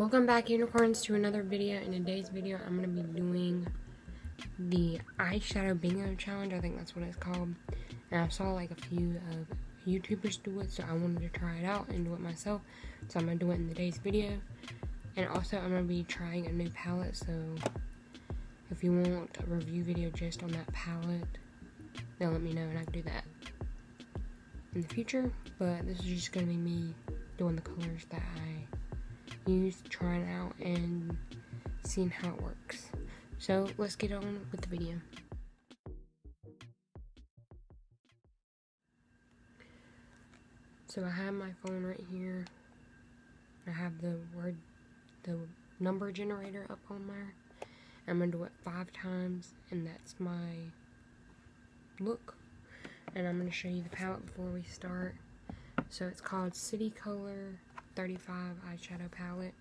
Welcome back unicorns to another video. In today's video I'm going to be doing the eyeshadow bingo challenge. I think that's what it's called. And I saw like a few of YouTubers do it so I wanted to try it out and do it myself. So I'm going to do it in today's video. And also I'm going to be trying a new palette so if you want a review video just on that palette then let me know and I can do that in the future. But this is just going to be me doing the colors that I use, trying out, and seeing how it works. So let's get on with the video. So I have my phone right here. I have the word, the number generator up on there. I'm gonna do it five times, and that's my look. And I'm gonna show you the palette before we start. So it's called City Color 35 eyeshadow palette.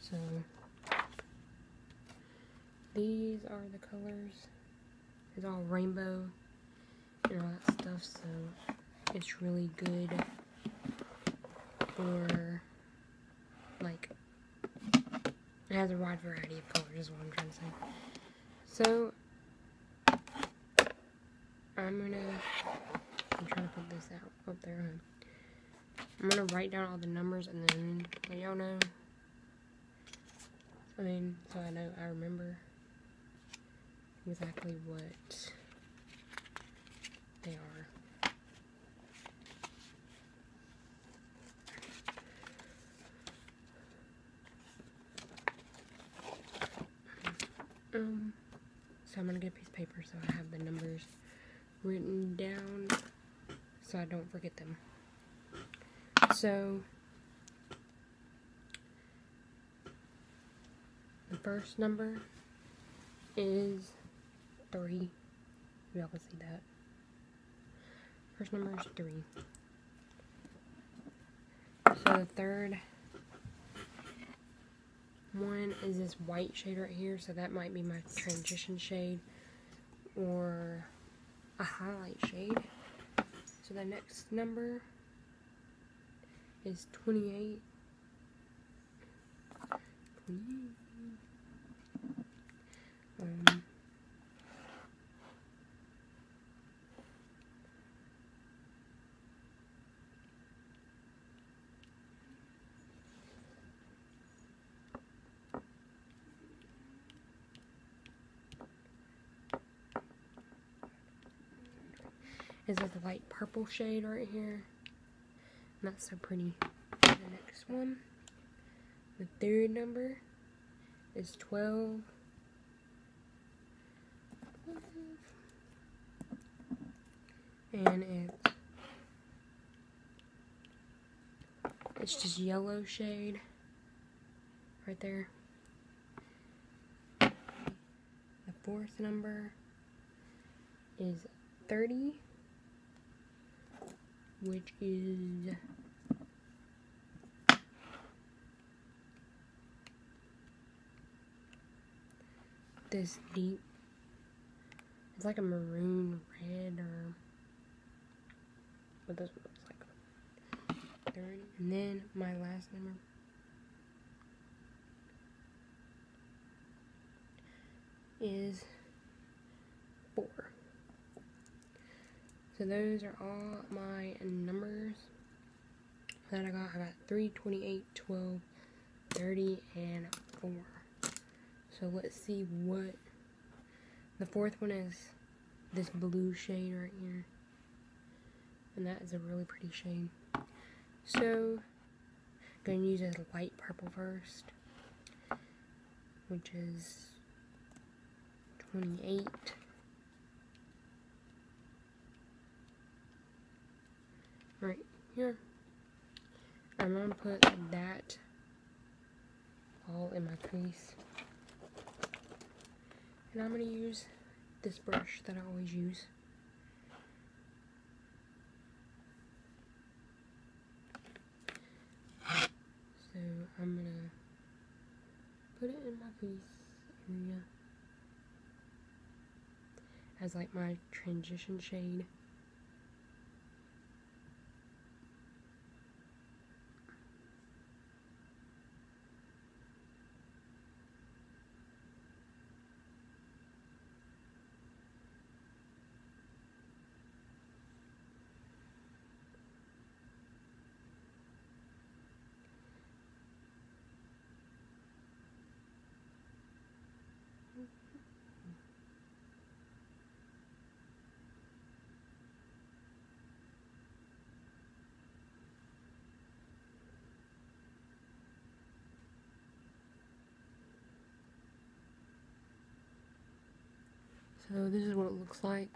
So these are the colors. It's all rainbow and all that stuff, so it's really good for like it has a wide variety of colors is what I'm trying to say. So I'm gonna, I'm trying to put this out up there. I'm gonna write down all the numbers and then let y'all know. I mean, so I know, I remember exactly what they are. Um, so I'm gonna get a piece of paper so I have the numbers written down so I don't forget them. So, the first number is 3. Y'all can see that. First number is 3. So the third one is this white shade right here, so that might be my transition shade or a highlight shade. So the next number is 28. 28. Um, is a light purple shade right here. Not so pretty. The next one, the third number is 12. And it's it's just yellow shade right there. The fourth number is 30 which is this deep it's like a maroon red or what this looks like? 30 and then my last number. Is so those are all my numbers that I got. I got 3, 28, 12, 30, and 4. So let's see what the fourth one is this blue shade right here. And that is a really pretty shade. So I'm going to use a light purple first, which is 28. Right here. I'm going to put that all in my crease. And I'm going to use this brush that I always use. So I'm going to put it in my crease area as like my transition shade. So this is what it looks like.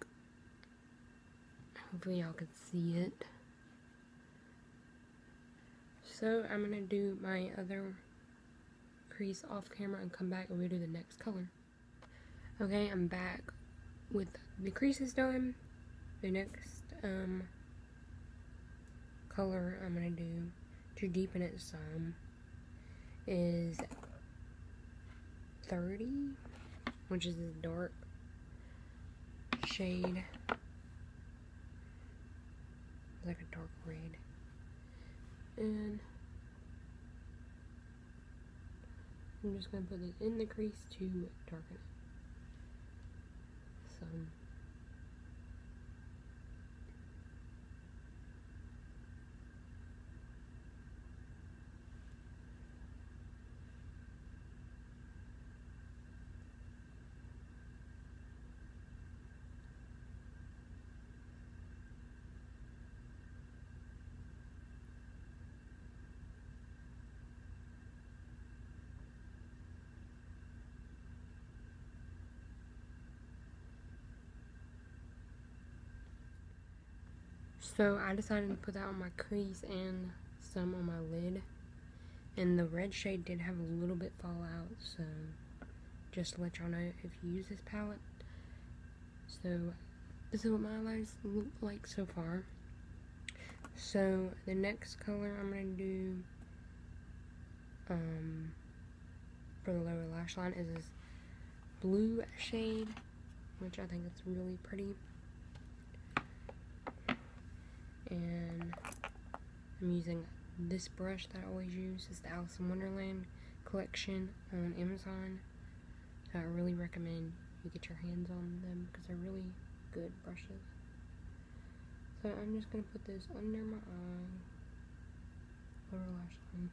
Hopefully y'all can see it. So I'm gonna do my other crease off camera and come back and we'll do the next color. Okay, I'm back with the creases done. The next um, color I'm gonna do to deepen it some is 30, which is dark shade. Like a dark red. And I'm just going to put it in the crease to darken it. Some. So I decided to put that on my crease and some on my lid. And the red shade did have a little bit fall out, so just to let y'all know if you use this palette. So this is what my eyes look like so far. So the next color I'm going to do um, for the lower lash line is this blue shade, which I think is really pretty and I'm using this brush that I always use. It's the Alice in Wonderland collection on Amazon. I really recommend you get your hands on them because they're really good brushes. So I'm just going to put this under my eye, lower lash line.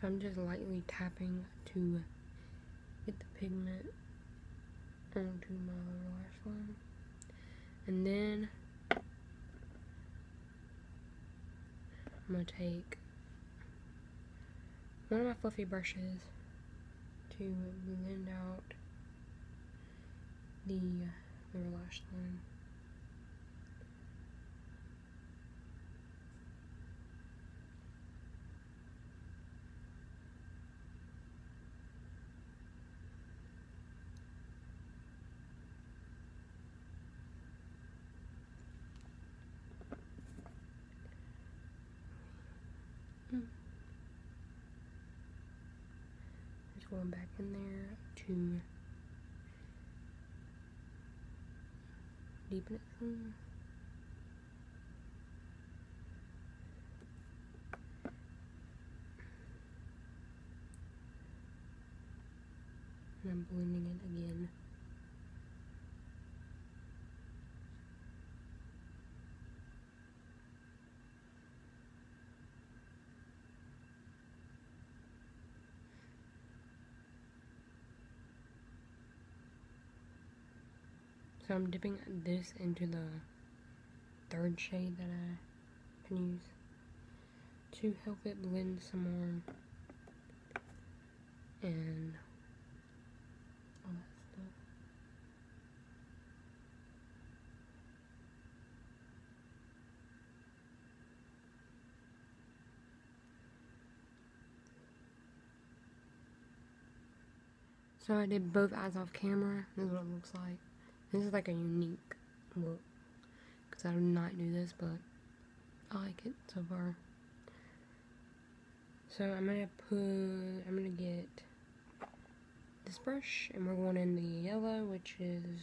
So I'm just lightly tapping to get the pigment onto my lower lash line. And then I'm going to take one of my fluffy brushes to blend out the lower lash line. Going back in there to deepen it some. And I'm blending it again. So I'm dipping this into the third shade that I can use to help it blend some more and all that stuff. So I did both eyes off camera. This is what it looks like. This is like a unique look. Because I do not do this, but I like it so far. So I'm to put, I'm going to get this brush. And we're going in the yellow, which is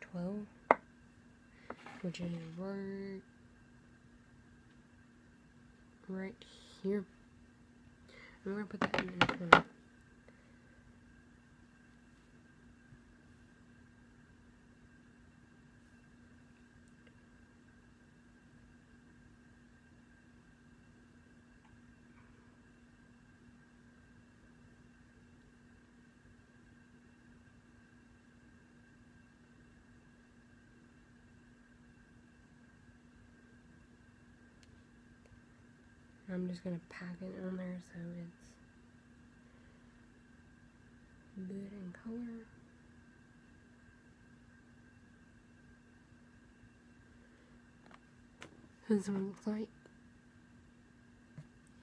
12. Which is right right here. I'm gonna put that in the corner. I'm just gonna pack it on there so it's good in color. This it looks like.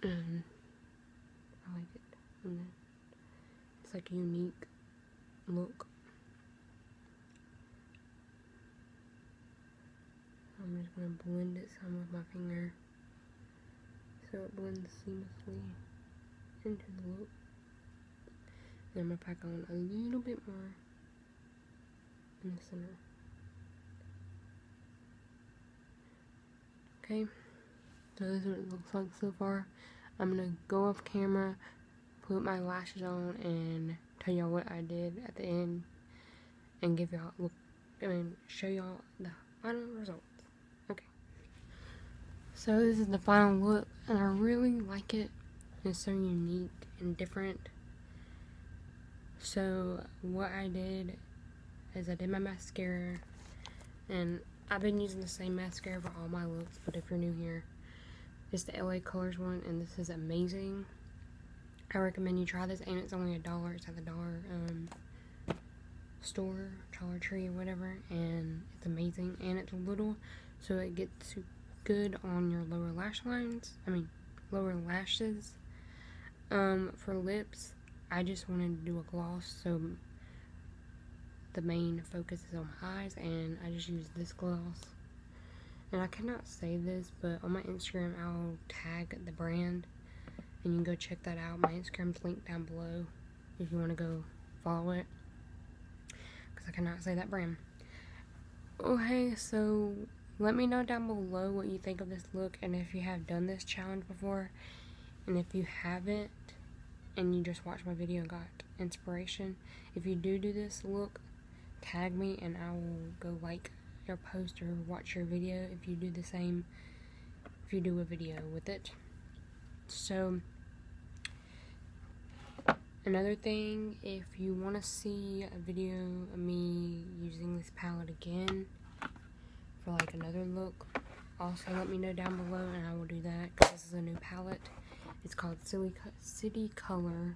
And I like it. And then it's like a unique look. I'm just gonna blend it some with my finger so it blends seamlessly into the look. And I'm gonna pack on a little bit more in the center. Okay, so this is what it looks like so far. I'm gonna go off camera, put my lashes on, and tell y'all what I did at the end, and give y'all look. I mean, show y'all the final result. So this is the final look and I really like it. It's so unique and different. So what I did is I did my mascara and I've been using the same mascara for all my looks but if you're new here it's the LA Colors one and this is amazing. I recommend you try this and it's only a dollar. It's at the dollar um, store, Dollar Tree or whatever and it's amazing and it's little so it gets good on your lower lash lines. I mean, lower lashes. Um, for lips, I just wanted to do a gloss, so the main focus is on my eyes, and I just use this gloss. And I cannot say this, but on my Instagram, I'll tag the brand, and you can go check that out. My Instagram's linked down below if you want to go follow it, because I cannot say that brand. Okay, so let me know down below what you think of this look and if you have done this challenge before. And if you haven't and you just watched my video and got inspiration, if you do do this look, tag me and I will go like your post or watch your video if you do the same, if you do a video with it. So, another thing, if you want to see a video of me using this palette again, for like another look, also let me know down below and I will do that because this is a new palette. It's called Silly City Color.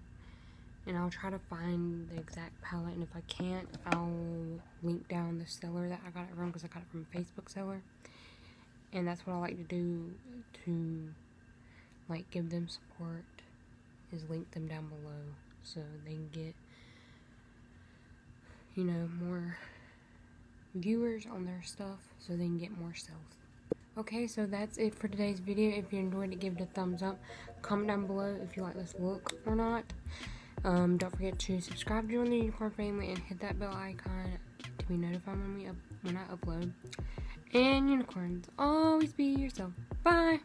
And I'll try to find the exact palette and if I can't I'll link down the seller that I got it from because I got it from a Facebook seller. And that's what I like to do to like give them support is link them down below so they can get you know more viewers on their stuff so they can get more sales. Okay, so that's it for today's video. If you enjoyed it, give it a thumbs up. Comment down below if you like this look or not. Um, don't forget to subscribe to join the Unicorn family and hit that bell icon to be notified when we up when I upload. And unicorns, always be yourself. Bye.